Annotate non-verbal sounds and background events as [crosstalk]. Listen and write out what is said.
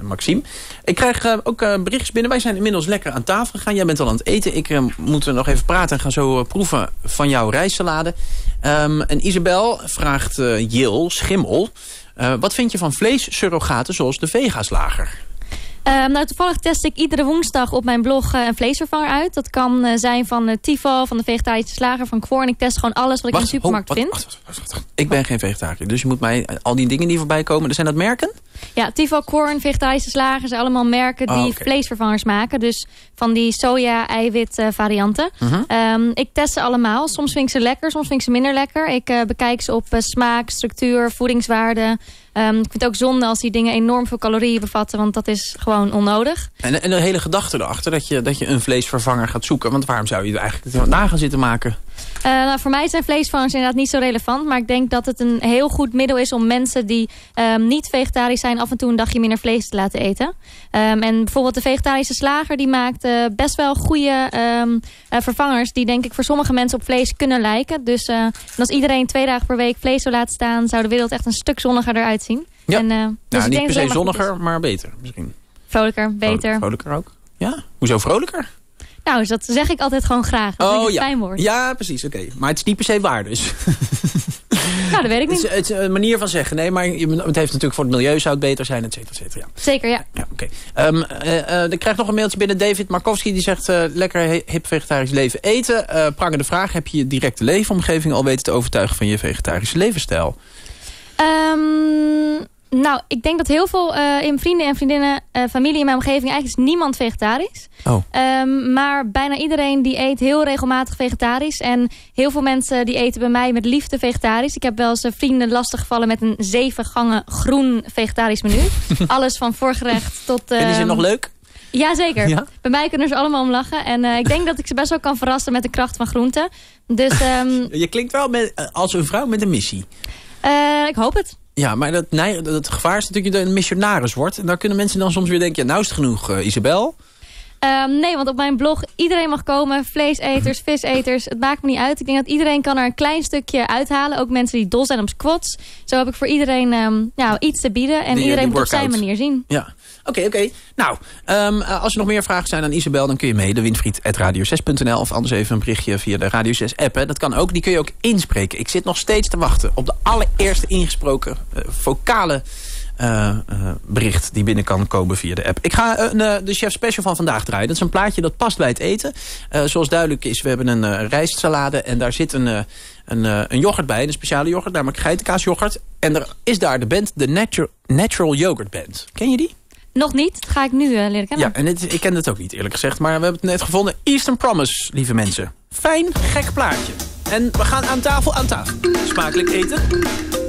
Maxime. Ik krijg ook berichtjes binnen. Wij zijn inmiddels lekker aan tafel gegaan. Jij bent al aan het eten. Ik moet nog even praten en ga zo proeven van jouw rijstsalade. Um, en Isabel vraagt Jil Schimmel... wat vind je van vleessurrogaten zoals de vegaslager? Um, nou, toevallig test ik iedere woensdag op mijn blog uh, een vleesvervanger uit. Dat kan uh, zijn van Tifo, van de vegetarische slager, van Kworn. Ik test gewoon alles wat ik in de supermarkt vind. Wacht, wacht, wacht, ik ben geen vegetariër, dus je moet mij al die dingen die voorbij komen. Zijn dat merken? Ja, Tifo, Kworn, vegetarische slager zijn allemaal merken die oh, okay. vleesvervangers maken. Dus van die soja-eiwit varianten. -huh. um, ik test ze allemaal. Soms vind ik ze lekker, soms vind ik ze minder lekker. Ik bekijk ze op smaak, structuur, voedingswaarde... Um, ik vind het ook zonde als die dingen enorm veel calorieën bevatten. Want dat is gewoon onnodig. En, en de hele gedachte erachter dat je, dat je een vleesvervanger gaat zoeken. Want waarom zou je er eigenlijk na gaan zitten maken? Uh, nou, voor mij zijn vleesvervangers inderdaad niet zo relevant. Maar ik denk dat het een heel goed middel is om mensen die um, niet vegetarisch zijn... af en toe een dagje minder vlees te laten eten. Um, en bijvoorbeeld de vegetarische slager die maakt uh, best wel goede uh, vervangers... die denk ik voor sommige mensen op vlees kunnen lijken. Dus als iedereen twee dagen per week vlees zou laten staan... zou de wereld echt een stuk zonniger eruit zien. Ja, en, uh, dus nou, niet per se zonniger, maar beter misschien. Vrolijker, beter. Vrolijker ook? Ja? Hoezo vrolijker? Nou, dus dat zeg ik altijd gewoon graag. Dat oh, ja. fijn woord. Ja, precies. Oké. Maar het is niet per se waar dus. [laughs] Nou, dat weet ik niet. Het is, het is, een manier van zeggen. Nee, maar het heeft natuurlijk voor het milieu zou het beter zijn, et cetera, et cetera. Ja. Zeker, ja. ja Oké. Okay. Um, uh, uh, ik krijg nog een mailtje binnen. David Markowski die zegt... Uh, lekker hip vegetarisch leven eten. Prangende vraag. Heb je je directe leefomgeving al weten te overtuigen van je vegetarische levensstijl? Nou, ik denk dat heel veel uh, in vrienden en vriendinnen, uh, familie in mijn omgeving... eigenlijk is niemand vegetarisch. Oh. Um, maar bijna iedereen die eet heel regelmatig vegetarisch. En heel veel mensen die eten bij mij met liefde vegetarisch. Ik heb wel eens vrienden lastiggevallen met een zeven gangen groen vegetarisch menu. [laughs] Alles van voorgerecht tot... Uh, en is het nog leuk? Jazeker. Ja? Bij mij kunnen ze allemaal om lachen. En uh, ik denk dat ik ze best wel kan verrassen met de kracht van groenten. Dus, um... [laughs] Je klinkt wel met, als een vrouw met een missie. Uh, ik hoop het. Ja, maar dat, nee, dat gevaar is natuurlijk dat je een missionaris wordt. En daar kunnen mensen dan soms weer denken, ja, nou is het genoeg, uh, Isabel. Um, nee, want op mijn blog, iedereen mag komen. Vleeseters, viseters, het maakt me niet uit. Ik denk dat iedereen kan er een klein stukje uithalen. Ook mensen die dol zijn op squats. Zo heb ik voor iedereen um, nou, iets te bieden. En die, iedereen moet op zijn manier zien. Ja, oké, okay, oké. Okay. Nou, um, als er nog meer vragen zijn aan Isabel, dan kun je mee. De windvriet.radio6.nl of anders even een berichtje via de Radio 6 app. Hè. Dat kan ook, die kun je ook inspreken. Ik zit nog steeds te wachten op de allereerste ingesproken uh, vocale uh, uh, bericht die binnen kan komen via de app. Ik ga uh, de chef special van vandaag draaien. Dat is een plaatje dat past bij het eten. zoals duidelijk is, we hebben een rijstsalade en daar zit een, een, een yoghurt bij. Een speciale yoghurt, namelijk geitenkaasyoghurt. En er is daar de band, de Natural, Natural Yogurt Band. Ken je die? Nog niet, dat ga ik nu leren kennen. Ja, en ik ken het ook niet eerlijk gezegd. Maar we hebben het net gevonden. Eastern Promise, lieve mensen. Fijn, gek plaatje. En we gaan aan tafel, aan tafel. Smakelijk eten.